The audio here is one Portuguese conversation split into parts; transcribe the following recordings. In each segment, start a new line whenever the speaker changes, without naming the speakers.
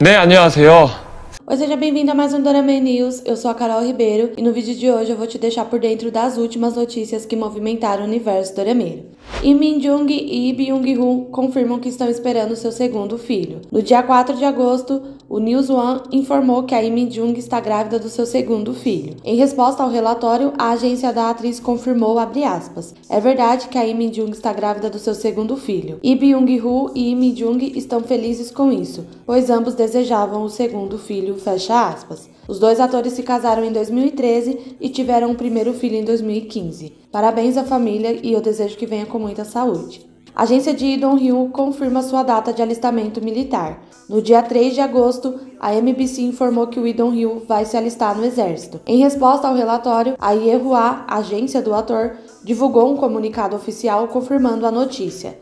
네, 안녕하세요.
Oi, seja bem-vindo a mais um Dorama News. Eu sou a Carol Ribeiro e no vídeo de hoje eu vou te deixar por dentro das últimas notícias que movimentaram o universo dorameiro. Lee Min-jung e Lee Byung-hun confirmam que estão esperando seu segundo filho. No dia 4 de agosto, o News One informou que a Lee Min-jung está grávida do seu segundo filho. Em resposta ao relatório, a agência da atriz confirmou, aspas, é verdade que a Lee Min-jung está grávida do seu segundo filho. Lee Byung-hun e Lee Min-jung estão felizes com isso, pois ambos desejavam o segundo filho fecha aspas. Os dois atores se casaram em 2013 e tiveram um primeiro filho em 2015. Parabéns à família e eu desejo que venha com muita saúde. A agência de Idon Hill confirma sua data de alistamento militar. No dia 3 de agosto, a MBC informou que o Idon Hill vai se alistar no exército. Em resposta ao relatório, a Yehua, agência do ator, divulgou um comunicado oficial confirmando a notícia.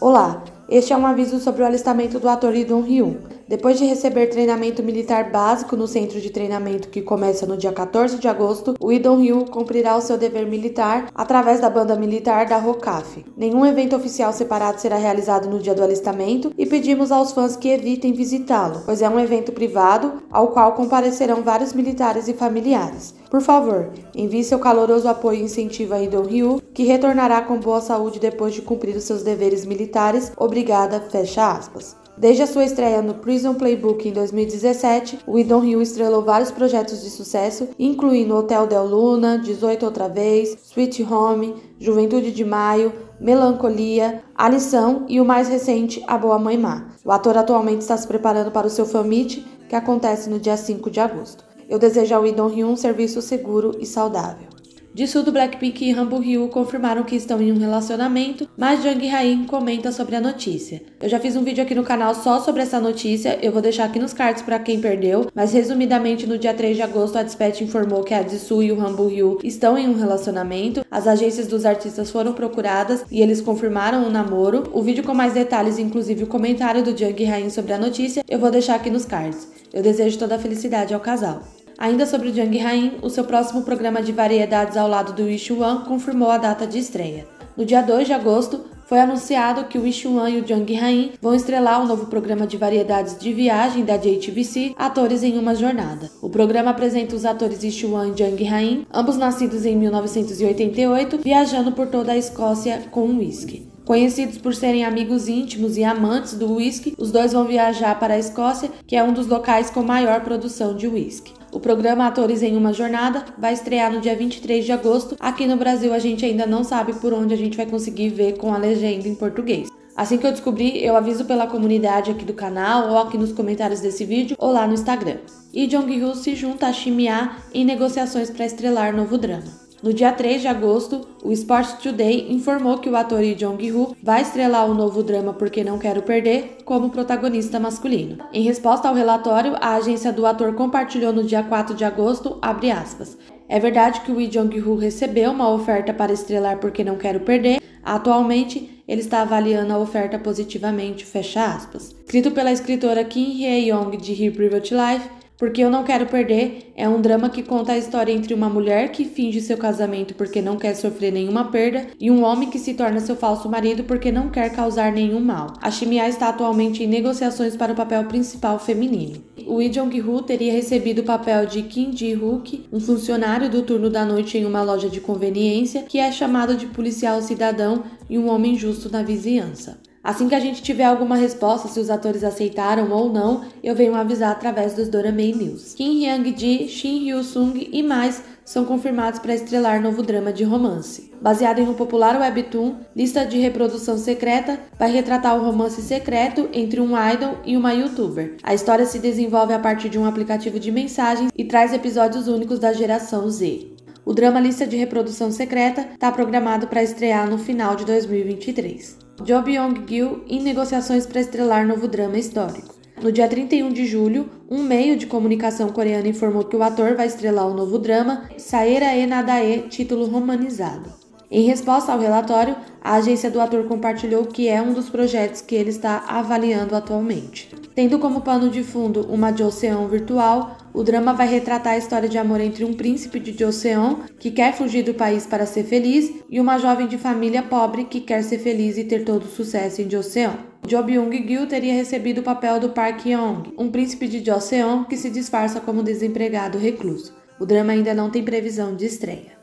Olá, este é um aviso sobre o alistamento do ator Idon Hyun. Depois de receber treinamento militar básico no centro de treinamento que começa no dia 14 de agosto, o Idon Hyun cumprirá o seu dever militar através da banda militar da ROCAF. Nenhum evento oficial separado será realizado no dia do alistamento e pedimos aos fãs que evitem visitá-lo, pois é um evento privado ao qual comparecerão vários militares e familiares. Por favor, envie seu caloroso apoio e incentivo a Idon Ryu, que retornará com boa saúde depois de cumprir os seus deveres militares. Obrigada, fecha aspas. Desde a sua estreia no Prison Playbook em 2017, o Idon Ryu estrelou vários projetos de sucesso, incluindo Hotel Del Luna, 18 Outra Vez, Sweet Home, Juventude de Maio, Melancolia, A Lição e o mais recente, A Boa Mãe Má. O ator atualmente está se preparando para o seu fan meet, que acontece no dia 5 de agosto. Eu desejo ao Idon Hyun um serviço seguro e saudável. Jisoo Blackpink e Rambo Ryu confirmaram que estão em um relacionamento, mas Jung Hain comenta sobre a notícia. Eu já fiz um vídeo aqui no canal só sobre essa notícia, eu vou deixar aqui nos cards para quem perdeu, mas resumidamente no dia 3 de agosto a Dispatch informou que a Jisoo e o Rambo Ryu estão em um relacionamento, as agências dos artistas foram procuradas e eles confirmaram o namoro. O vídeo com mais detalhes, inclusive o comentário do Jung Hain sobre a notícia, eu vou deixar aqui nos cards. Eu desejo toda a felicidade ao casal. Ainda sobre o Jang Hain, o seu próximo programa de variedades ao lado do One confirmou a data de estreia. No dia 2 de agosto, foi anunciado que o One e o Jang Hain vão estrelar o novo programa de variedades de viagem da JTBC, Atores em uma Jornada. O programa apresenta os atores One e Jang Hain, ambos nascidos em 1988, viajando por toda a Escócia com um whisky. Conhecidos por serem amigos íntimos e amantes do whisky, os dois vão viajar para a Escócia, que é um dos locais com maior produção de whisky. O programa Atores em uma Jornada vai estrear no dia 23 de agosto. Aqui no Brasil a gente ainda não sabe por onde a gente vai conseguir ver com a legenda em português. Assim que eu descobrir, eu aviso pela comunidade aqui do canal, ou aqui nos comentários desse vídeo, ou lá no Instagram. E Jong-hoo se junta a Shimia em negociações para estrelar novo drama. No dia 3 de agosto, o Sports Today informou que o ator Lee Jong-hoo vai estrelar o novo drama Porque Não Quero Perder como protagonista masculino. Em resposta ao relatório, a agência do ator compartilhou no dia 4 de agosto, aspas, é verdade que o Lee Jong-hoo recebeu uma oferta para estrelar Porque Não Quero Perder. Atualmente, ele está avaliando a oferta positivamente, fecha aspas. Escrito pela escritora Kim Hye-young de Here Private Life, porque Eu Não Quero Perder é um drama que conta a história entre uma mulher que finge seu casamento porque não quer sofrer nenhuma perda e um homem que se torna seu falso marido porque não quer causar nenhum mal. A Shimia está atualmente em negociações para o papel principal feminino. O Lee Jong-hoo teria recebido o papel de Kim Ji-hook, um funcionário do turno da noite em uma loja de conveniência que é chamado de policial cidadão e um homem justo na vizinhança. Assim que a gente tiver alguma resposta se os atores aceitaram ou não, eu venho avisar através dos Doramei News. Kim Hyang-ji, Shin Hyo-sung e mais são confirmados para estrelar novo drama de romance. Baseado em um popular webtoon, Lista de Reprodução Secreta vai retratar o romance secreto entre um idol e uma youtuber. A história se desenvolve a partir de um aplicativo de mensagens e traz episódios únicos da geração Z. O drama Lista de Reprodução Secreta está programado para estrear no final de 2023. Jo Byung-gil em negociações para estrelar novo drama histórico. No dia 31 de julho, um meio de comunicação coreano informou que o ator vai estrelar o novo drama Saera e Nadae, título romanizado. Em resposta ao relatório, a agência do ator compartilhou que é um dos projetos que ele está avaliando atualmente. Tendo como pano de fundo uma Joseon virtual, o drama vai retratar a história de amor entre um príncipe de Joseon, que quer fugir do país para ser feliz, e uma jovem de família pobre que quer ser feliz e ter todo o sucesso em Joseon. Jo Byung-gil teria recebido o papel do Park Young, um príncipe de Joseon que se disfarça como desempregado recluso. O drama ainda não tem previsão de estreia.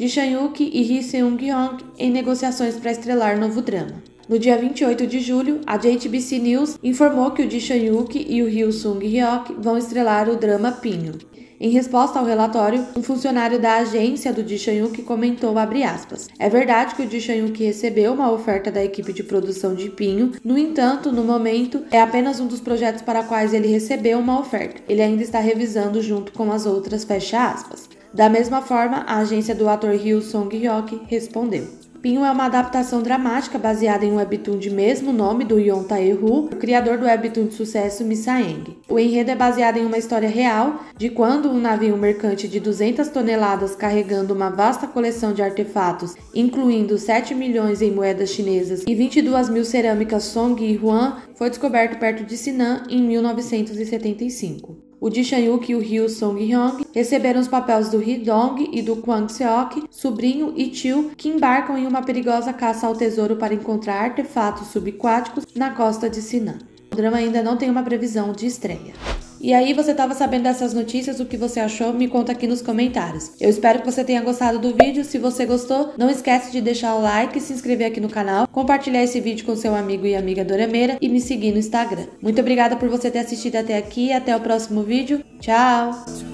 Ji Chan-wook e Ri Seung-hyun em negociações para estrelar novo drama. No dia 28 de julho, a JTBC News informou que o Ji Chan-wook e o Ryu Sung-hyuk vão estrelar o drama Pinho. Em resposta ao relatório, um funcionário da agência do Ji comentou aspas, É verdade que o Ji recebeu uma oferta da equipe de produção de Pinho, no entanto, no momento, é apenas um dos projetos para quais ele recebeu uma oferta. Ele ainda está revisando junto com as outras, fecha aspas. Da mesma forma, a agência do ator Ryu Song-hyuk respondeu. Pinho é uma adaptação dramática baseada em um webtoon de mesmo nome do Yon Tae-hoo, o criador do webtoon de sucesso Misaeng. O enredo é baseado em uma história real de quando um navio mercante de 200 toneladas carregando uma vasta coleção de artefatos, incluindo 7 milhões em moedas chinesas e 22 mil cerâmicas Song e Huan, foi descoberto perto de Sinan em 1975 o Ji Chang-wook e o Ryu Song-hyung receberam os papéis do Hee Dong e do Kwang Seok, sobrinho e tio, que embarcam em uma perigosa caça ao tesouro para encontrar artefatos subaquáticos na costa de Sinan. O drama ainda não tem uma previsão de estreia. E aí, você estava sabendo dessas notícias, o que você achou? Me conta aqui nos comentários. Eu espero que você tenha gostado do vídeo. Se você gostou, não esquece de deixar o like, se inscrever aqui no canal, compartilhar esse vídeo com seu amigo e amiga Dorameira e me seguir no Instagram. Muito obrigada por você ter assistido até aqui. Até o próximo vídeo. Tchau!